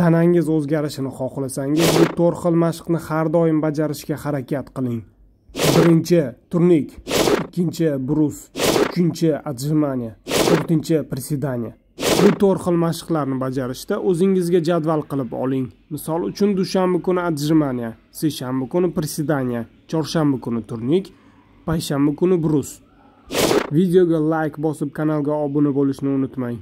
tanangiz o'zgarishini xohlasangiz bu to'rt xil mashqni har doim bajarishga harakat qiling. Birinchi turnik ikkinchi brus uchinchi отжимание to'rtinchi приседание bu to'rt xil mashqlarni bajarishda o'zingizga jadval qilib oling. Misol uchun dushanba kuni отжимание seshanba kuni приседание chorshanba kuni turnik payshanba kuni brus videoga layk like bosib kanalga obuna bo'lishni unutmang.